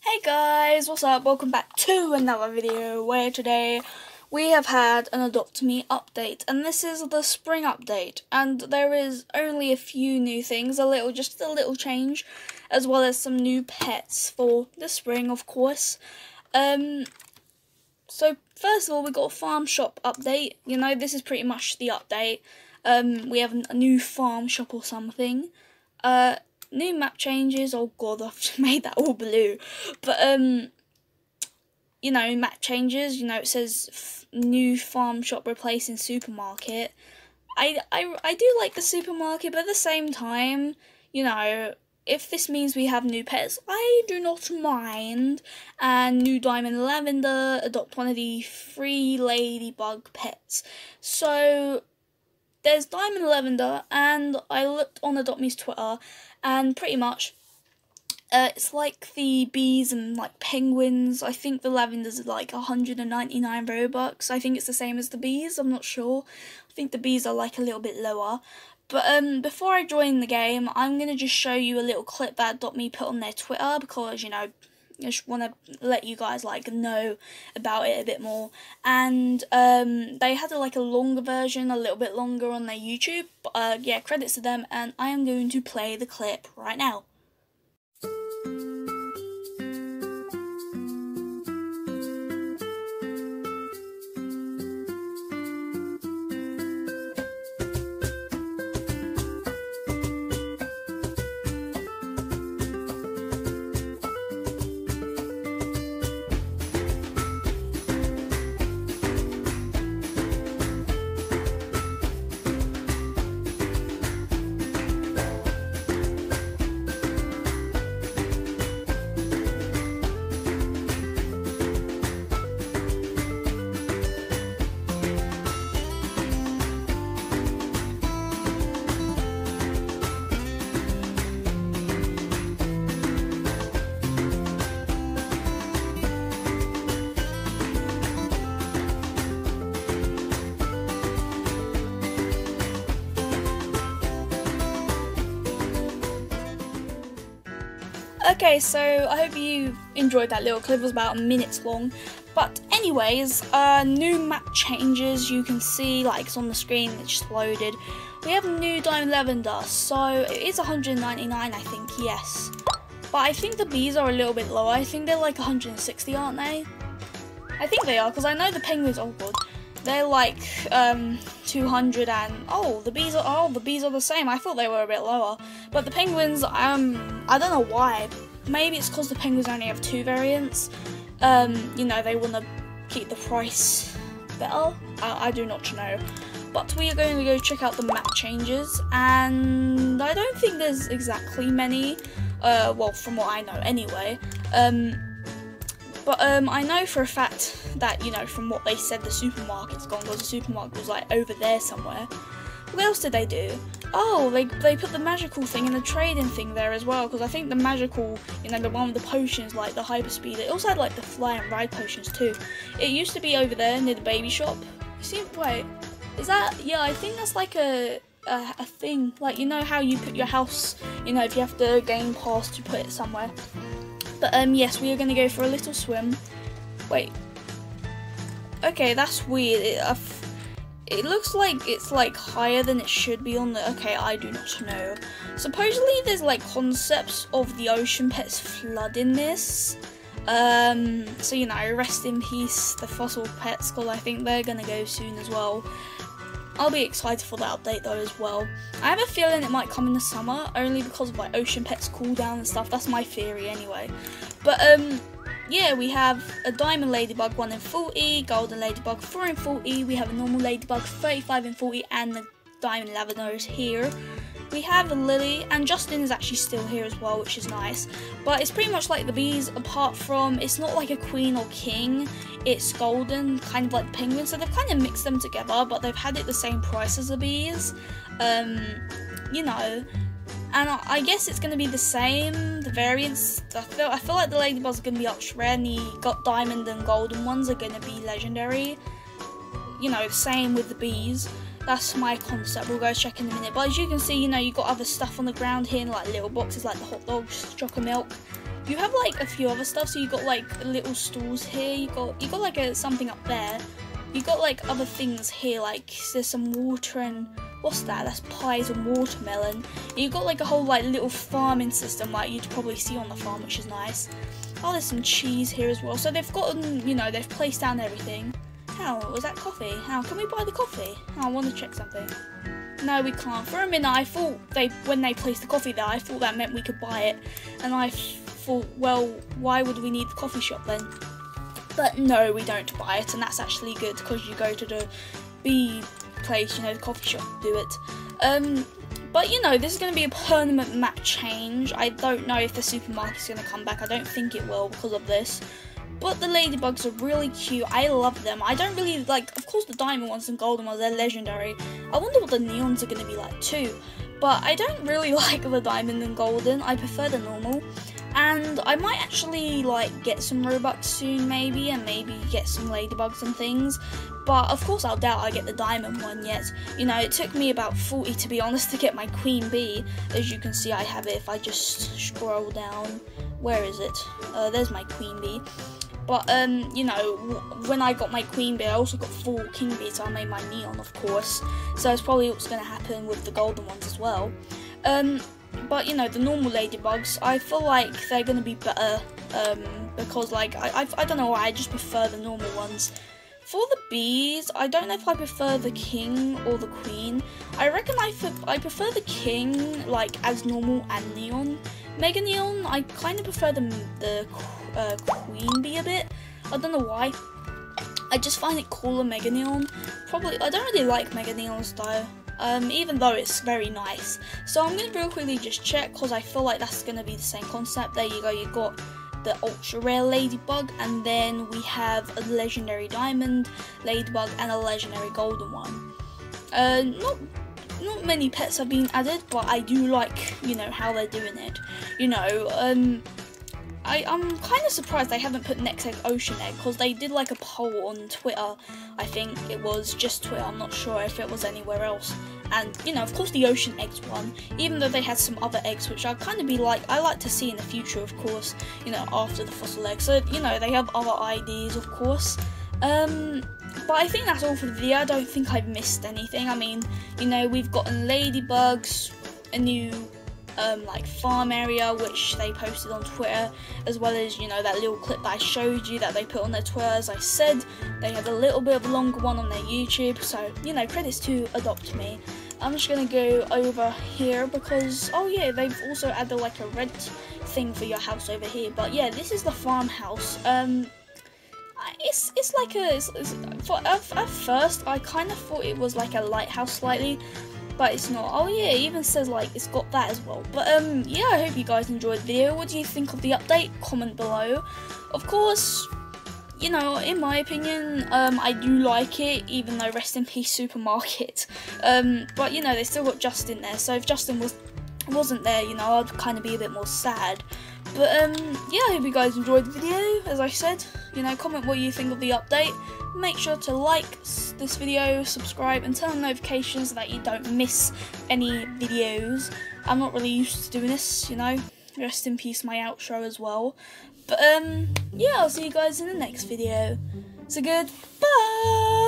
Hey guys, what's up? Welcome back to another video where today we have had an Adopt Me update and this is the spring update and there is only a few new things, a little, just a little change as well as some new pets for the spring of course. Um, so first of all we got a farm shop update, you know this is pretty much the update. Um, we have a new farm shop or something. Uh, new map changes. Oh god, I've just made that all blue. But um, you know, map changes. You know, it says new farm shop replacing supermarket. I I I do like the supermarket, but at the same time, you know, if this means we have new pets, I do not mind. And new diamond lavender, adopt one of the free ladybug pets. So there's Diamond Lavender, and I looked on Adopt Me's Twitter, and pretty much, uh, it's like the bees and like penguins. I think the lavenders are like 199 Robux. I think it's the same as the bees. I'm not sure. I think the bees are like a little bit lower. But um, before I join the game, I'm gonna just show you a little clip that Adopt Me put on their Twitter because you know I just want to let you guys like know about it a bit more. And um, they had a, like a longer version, a little bit longer on their YouTube. But, uh, yeah, credits to them. And I am going to play the clip right now. Okay, so I hope you enjoyed that little clip. It was about a minute long. But anyways, uh, new map changes. You can see, like, it's on the screen. It just loaded. We have new Diamond Lavender. So it is 199, I think. Yes. But I think the bees are a little bit lower. I think they're like 160, aren't they? I think they are because I know the penguins. Oh god, they're like um 200 and oh the bees are oh the bees are the same. I thought they were a bit lower, but the penguins um I don't know why. Maybe it's because the penguins only have two variants. Um, you know they want to keep the price better. I, I do not know. But we are going to go check out the map changes, and I don't think there's exactly many. Uh, well, from what I know, anyway. Um, but um, I know for a fact that, you know, from what they said, the supermarket's gone because the supermarket was like over there somewhere. What else did they do? Oh, they, they put the magical thing and the trading thing there as well because I think the magical, you know, the one with the potions, like the hyper speed, it also had like the fly and ride potions too. It used to be over there near the baby shop. You see, wait, is that, yeah, I think that's like a, a, a thing. Like, you know how you put your house, you know, if you have to game pass to put it somewhere. But um, yes, we are going to go for a little swim. Wait. Okay, that's weird. It, uh, it looks like it's like higher than it should be on the. Okay, I do not know. Supposedly, there's like concepts of the ocean pets flood in this. Um, so you know, rest in peace, the fossil pets, because I think they're gonna go soon as well. I'll be excited for that update though as well. I have a feeling it might come in the summer, only because of like Ocean Pets cooldown and stuff. That's my theory anyway. But um, yeah, we have a Diamond Ladybug 1 in 40, Golden Ladybug 4 in 40, we have a normal Ladybug 35 in 40, and the Diamond Lavender is here. We have Lily, and Justin is actually still here as well, which is nice. But it's pretty much like the bees, apart from it's not like a queen or king, it's golden, kind of like the penguin. So they've kind of mixed them together, but they've had it the same price as the bees. Um, you know, and I, I guess it's going to be the same. The variants, I feel, I feel like the ladybugs are going to be ultra rare, and the got diamond and golden ones are going to be legendary. you know, same with the bees. That's my concept. We'll go check in a minute. But as you can see, you know, you've got other stuff on the ground here, like little boxes like the hot dogs, chocolate milk. You have like a few other stuff. So you got like little stools here. You got you got like a something up there. You got like other things here. Like there's some water and what's that? That's pies and watermelon. You got like a whole like little farming system like you'd probably see on the farm, which is nice. Oh, there's some cheese here as well. So they've gotten, you know, they've placed down everything. How? Was that coffee? How? Can we buy the coffee? Oh, I want to check something. No, we can't. For a minute, I thought they, when they placed the coffee there, I thought that meant we could buy it. And I thought, well, why would we need the coffee shop then? But no, we don't buy it, and that's actually good because you go to the B place, you know, the coffee shop do it. Um, but you know, this is going to be a permanent map change. I don't know if the supermarket's going to come back. I don't think it will because of this. But the ladybugs are really cute. I love them. I don't really like, of course, the diamond ones and golden ones, they're legendary. I wonder what the neons are going to be like too. But I don't really like the diamond and golden. I prefer the normal. And I might actually like get some Robux soon, maybe, and maybe get some ladybugs and things. But of course, I'll doubt I get the diamond one yet. You know, it took me about 40 to be honest to get my queen bee. As you can see, I have it if I just scroll down. Where is it? Uh, there's my queen bee. But um, you know, when I got my queen bee, I also got four king bees. So I made my neon, of course. So it's probably what's going to happen with the golden ones as well. Um, but you know, the normal ladybugs, I feel like they're going to be better um, because like I, I I don't know why I just prefer the normal ones. For the bees, I don't know if I prefer the king or the queen. I reckon I, I prefer the king like as normal and neon. Mega neon, I kind of prefer the the uh, queen bee a bit. I don't know why. I just find it cooler Mega Neon. Probably, I don't really like Mega Neons though. Um, even though it's very nice. So I'm going to real quickly just check because I feel like that's going to be the same concept. There you go, you got the ultra rare ladybug and then we have a legendary diamond ladybug and a legendary golden one. Uh, not not many pets have been added, but I do like, you know, how they're doing it. You know, um, I, I'm kind of surprised they haven't put next egg ocean egg because they did like a poll on Twitter. I think it was just Twitter. I'm not sure if it was anywhere else. And you know, of course, the ocean eggs won. Even though they had some other eggs, which I'd kind of be like, I like to see in the future, of course. You know, after the fossil egg. So you know, they have other ideas, of course. Um, but I think that's all for the video. I don't think I've missed anything. I mean, you know, we've gotten ladybugs, a new um, like farm area which they posted on Twitter as well as you know that little clip that I showed you that they put on their Twitter. As I said they have a little bit of a longer one on their YouTube so you know credits to Adopt Me. I'm just gonna go over here because oh yeah they've also added like a rent thing for your house over here. But yeah this is the farmhouse. Um it's it's like a it's, it's, for at, at first I kind of thought it was like a lighthouse slightly but it's not. Oh yeah, it even says like it's got that as well. But um, yeah, I hope you guys enjoyed the video. What do you think of the update? Comment below. Of course, you know, in my opinion, um, I do like it, even though rest in peace supermarket. Um, but you know, they still got Justin there, so if Justin was wasn't there, you know, I'd kind of be a bit more sad. But um, yeah, I hope you guys enjoyed the video. As I said, you know, comment what you think of the update. Make sure to like this video, subscribe, and turn on notifications so that you don't miss any videos. I'm not really used to doing this, you know. Rest in peace, my outro as well. But um, yeah, I'll see you guys in the next video. So goodbye.